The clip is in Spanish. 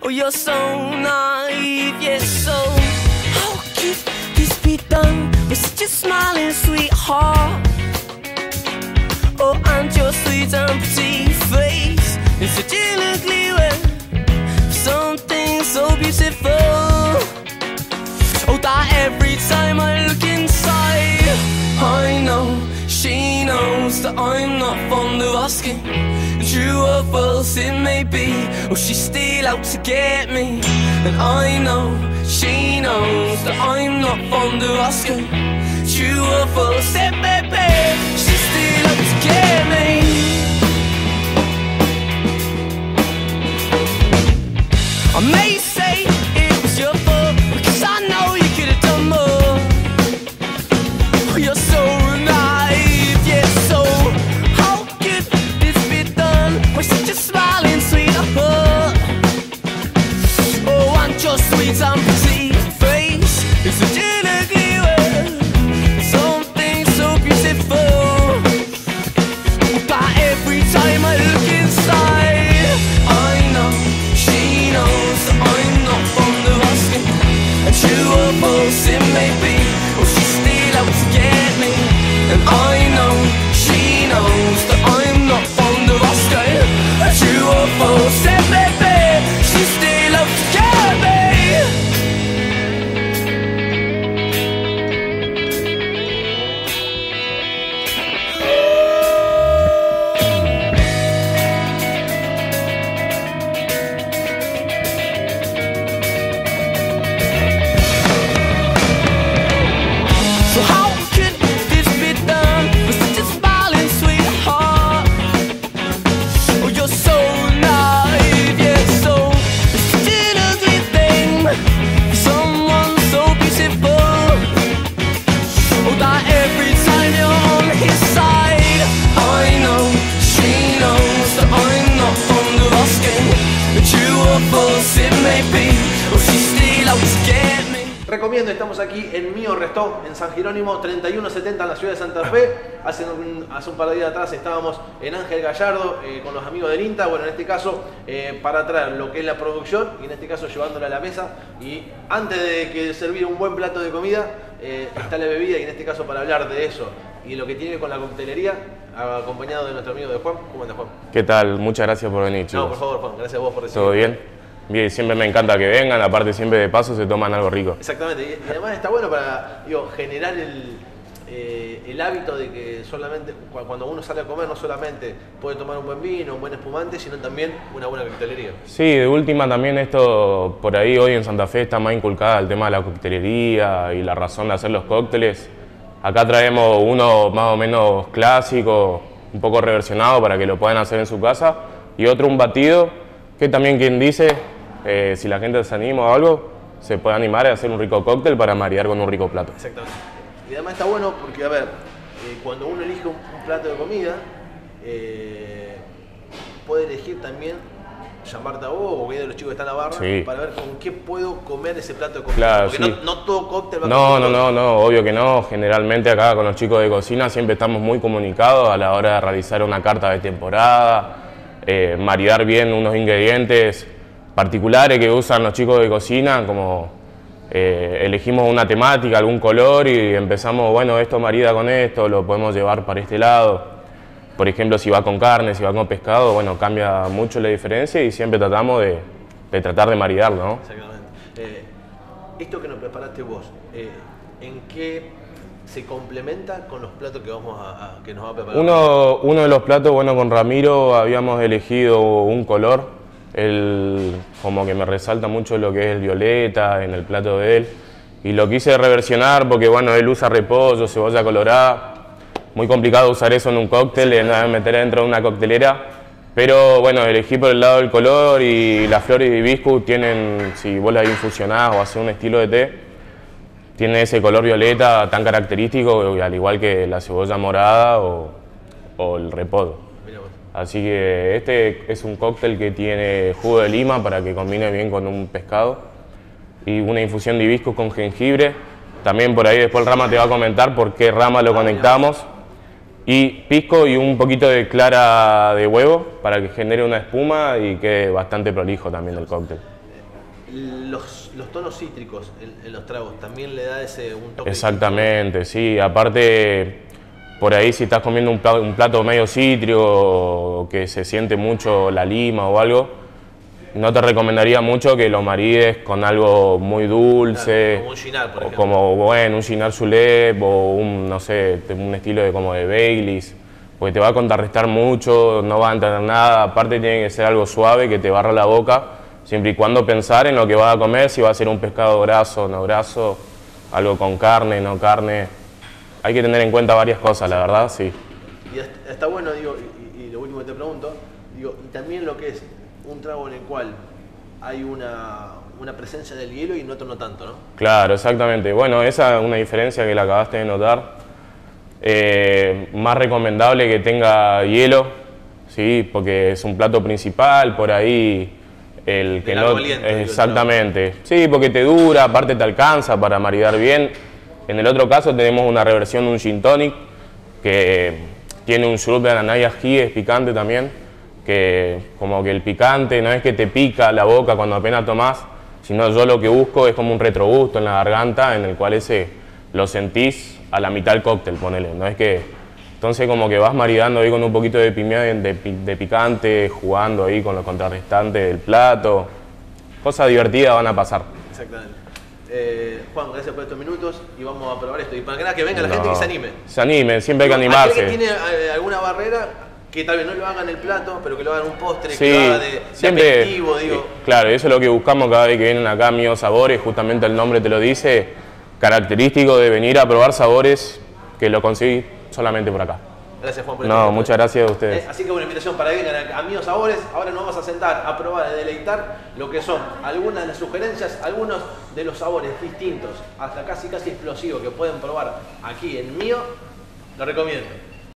Oh, you're so naive, yes, so how could this be done with such a smiling sweetheart? Oh, and your sweet and pretty face in such an ugly way. Something so beautiful. Oh, that every time I look inside, I know she knows that I'm not fond of asking. True or false it may be, oh, or she's still out to get me. And I know she knows that I'm not fond of asking. True or false it may be, Recomiendo, estamos aquí en Mío Restó, en San Jerónimo, 3170 en la ciudad de Santa Fe. Hace un, hace un par de días atrás estábamos en Ángel Gallardo eh, con los amigos del INTA, bueno, en este caso eh, para traer lo que es la producción y en este caso llevándola a la mesa. Y antes de que servir un buen plato de comida, eh, está la bebida y en este caso para hablar de eso y lo que tiene con la coctelería, acompañado de nuestro amigo de Juan. ¿Cómo anda Juan? ¿Qué tal? Muchas gracias por venir, No, chicos. por favor Juan, gracias a vos por recibirme. ¿Todo bien? Bien, siempre me encanta que vengan, aparte siempre de paso se toman algo rico. Exactamente, y, además está bueno para digo, generar el, eh, el hábito de que solamente cu- cuando uno sale a comer no solamente puede tomar un buen vino, un buen espumante, sino también una buena coctelería. Sí, de última también esto, por ahí hoy en Santa Fe está más inculcada el tema de la coctelería y la razón de hacer los cócteles. Acá traemos uno más o menos clásico, un poco reversionado para que lo puedan hacer en su casa, y otro un batido, que también quien dice, eh, si la gente se anima o algo, se puede animar a hacer un rico cóctel para marear con un rico plato. Exactamente. Y además está bueno porque, a ver, eh, cuando uno elige un, un plato de comida, eh, puede elegir también llamarte a vos o cualquiera de los chicos que están en la barra Sí. para ver con qué puedo comer ese plato de comida. Claro, porque sí. no, no todo cóctel va a No, comer no, no, no, obvio que no. Generalmente acá con los chicos de cocina siempre estamos muy comunicados a la hora de realizar una carta de temporada, eh, maridar bien unos ingredientes particulares que usan los chicos de cocina, como eh, elegimos una temática, algún color y empezamos, bueno, esto marida con esto, lo podemos llevar para este lado. Por ejemplo, si va con carne, si va con pescado, bueno, cambia mucho la diferencia y siempre tratamos de, de tratar de maridarlo, ¿no? Exactamente. Eh, esto que nos preparaste vos, eh, ¿en qué se complementa con los platos que, vamos a, a- que nos va a preparar? Uno, uno de los platos, bueno, con Ramiro habíamos elegido un color, el, como que me resalta mucho lo que es el violeta en el plato de él. Y lo quise reversionar porque, bueno, él usa repollo, cebolla colorada. Muy complicado usar eso en un cóctel, en meter dentro de una coctelera. Pero bueno, elegí por el lado del color y las flores de hibiscus tienen, si vos las infusionás o haces un estilo de té, tiene ese color violeta tan característico, al igual que la cebolla morada o, o el repollo. Así que este es un cóctel que tiene jugo de lima para que combine bien con un pescado y una infusión de hibiscus con jengibre. También por ahí después el Rama te va a comentar por qué Rama lo conectamos. Y pisco y un poquito de clara de huevo para que genere una espuma y quede bastante prolijo también el cóctel. los, los tonos cítricos en, en los tragos también le da ese un toque. Exactamente, sí. Aparte, por ahí si estás comiendo un plato, un plato medio cítrico o que se siente mucho la lima o algo, no te recomendaría mucho que lo marides con algo muy dulce. Claro, como un Ginar, por o ejemplo. como, bueno, un Ginar Zulep o un, no sé, un estilo de, como de Baileys. Porque te va a contrarrestar mucho, no va a entender nada. Aparte tiene que ser algo suave que te barra la boca, siempre y cuando pensar en lo que vas a comer, si va a ser un pescado graso, no graso, algo con carne, no carne. Hay que tener en cuenta varias cosas, la verdad, sí. Y est- está bueno, digo, y, y lo último que te pregunto, digo, y también lo que es un trago en el cual hay una, una presencia del hielo y en otro no tanto, ¿no? Claro, exactamente. Bueno, esa es una diferencia que la acabaste de notar. Eh, más recomendable que tenga hielo, ¿sí? porque es un plato principal, por ahí el que no... aliento, exactamente. Sí, porque te dura, aparte te alcanza para maridar bien. En el otro caso tenemos una reversión un gin tonic que tiene un sirope de ananá y ají, es picante también, que como que el picante no es que te pica la boca cuando apenas tomás, sino yo lo que busco es como un retrogusto en la garganta en el cual ese lo sentís a la mitad del cóctel, ponele, no es que... Entonces como que vas maridando ahí con un poquito de pimienta, de, de picante, jugando ahí con los contrarrestantes del plato. Cosas divertidas van a pasar. Exactamente. Eh, Juan, gracias por estos minutos y vamos a probar esto. Y para que, nada, que venga la gente que se anime. Se animen, siempre hay que animarse. que tiene eh, alguna barrera, que tal vez no lo hagan en el plato, pero que lo hagan en un postre, Sí, que lo haga de, de siempre. aperitivo, digo. eh, Claro, eso es lo que buscamos cada vez que vienen acá Míos Sabores, justamente el nombre te lo dice, característico de venir a probar sabores que lo conseguís solamente por acá. Gracias Juan por el No, tiempo. muchas gracias a Eh, ustedes. Así que una invitación para que vengan a Amigos Sabores. Ahora nos vamos a sentar a probar, a deleitar lo que son algunas de las sugerencias, algunos de los sabores distintos, hasta casi casi explosivos que pueden probar aquí en Mío. Lo recomiendo.